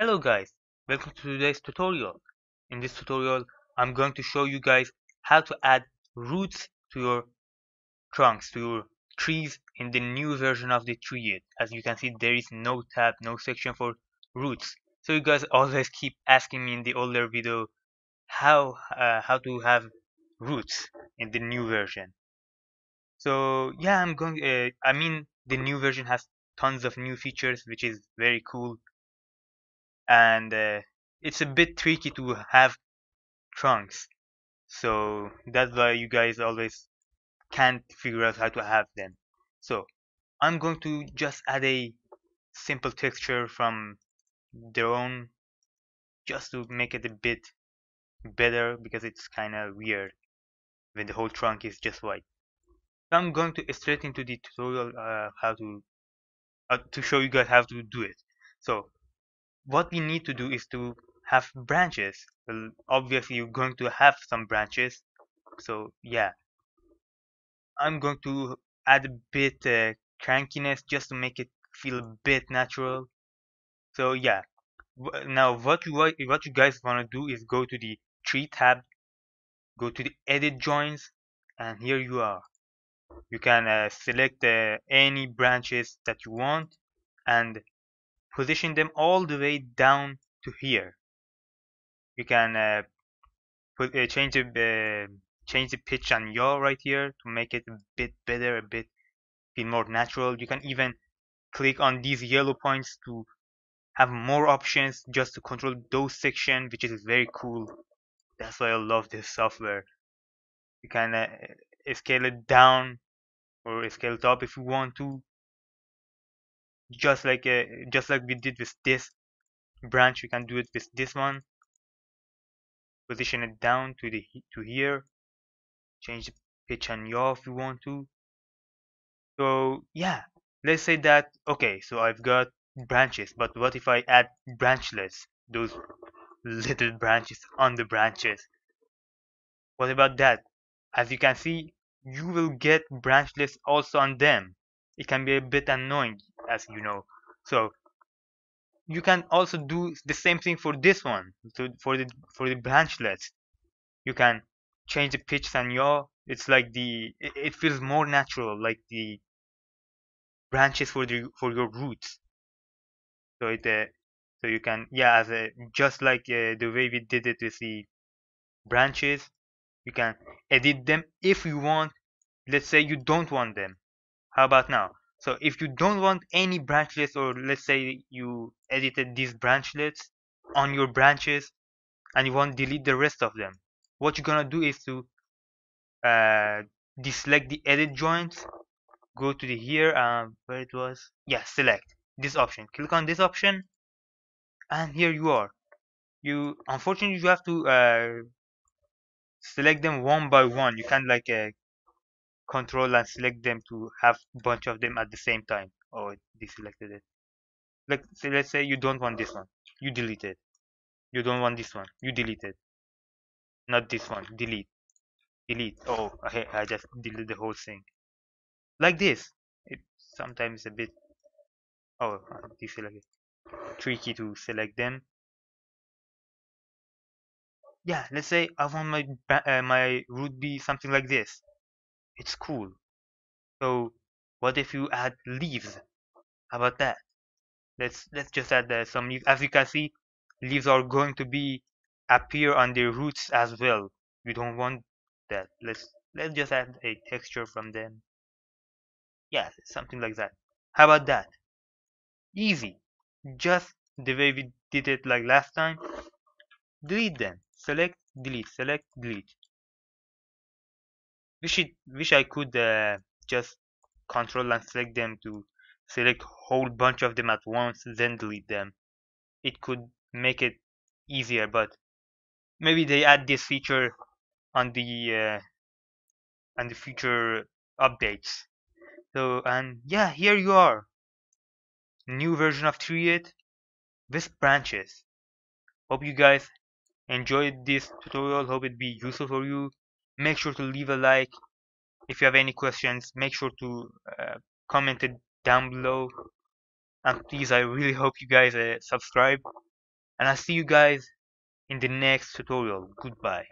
Hello guys, welcome to today's tutorial. In this tutorial, I'm going to show you guys how to add roots to your trunks, to your trees in the new version of the Tree It. As you can see, there is no tab, no section for roots. So you guys always keep asking me in the older video how uh, how to have roots in the new version. So yeah, I'm going. Uh, I mean, the new version has tons of new features, which is very cool and uh, it's a bit tricky to have trunks. So that's why you guys always can't figure out how to have them. So I'm going to just add a simple texture from their own just to make it a bit better because it's kind of weird when the whole trunk is just white. So I'm going to straight into the tutorial uh, how to uh, to show you guys how to do it. So what we need to do is to have branches. Well, obviously you're going to have some branches. So yeah, I'm going to add a bit uh, crankiness just to make it feel a bit natural. So yeah, now what you what you guys want to do is go to the tree tab, go to the edit joints, and here you are. You can uh, select uh, any branches that you want and position them all the way down to here. You can uh, put uh, change the uh, change the pitch and yaw right here to make it a bit better, a bit feel more natural. You can even click on these yellow points to have more options just to control those sections, which is very cool. That's why I love this software. You can uh, scale it down or scale it up if you want to just like uh, just like we did with this branch we can do it with this one. Position it down to the to here. Change the pitch and yaw if you want to. So yeah let's say that okay so I've got branches but what if I add branchlets those little branches on the branches? What about that? As you can see you will get branchlets also on them it can be a bit annoying as you know. So you can also do the same thing for this one for the for the branchlets you can change the pitch and yaw it's like the it feels more natural like the branches for the for your roots. So it uh, so you can yeah as a just like uh, the way we did it with the branches you can edit them if you want. Let's say you don't want them how about now? So if you don't want any branchlets or let's say you edited these branchlets on your branches and you want to delete the rest of them what you're gonna do is to uh, deselect the edit joints go to the here um, where it was. Yeah select this option. Click on this option and here you are. You unfortunately you have to uh, select them one by one. You can't like uh, control and select them to have a bunch of them at the same time oh it deselected it. Like let's say you don't want this one you delete it. You don't want this one you delete it. Not this one delete. Delete. Oh I, I just deleted the whole thing. Like this. It sometimes a bit oh deselect tricky to select them. Yeah let's say I want my uh, my root be something like this it's cool. So what if you add leaves? How about that? Let's let's just add uh, some leaves. As you can see, leaves are going to be appear on the roots as well. We don't want that. Let's let's just add a texture from them. Yeah, something like that. How about that? Easy. Just the way we did it like last time. Delete them. Select, delete, select, delete wish it wish I could uh, just control and select them to select whole bunch of them at once then delete them. It could make it easier but maybe they add this feature on the uh, on the future updates. So and yeah here you are. New version of Tree It with branches. Hope you guys enjoyed this tutorial. Hope it be useful for you make sure to leave a like if you have any questions make sure to uh, comment it down below and please i really hope you guys uh, subscribe and I'll see you guys in the next tutorial. Goodbye.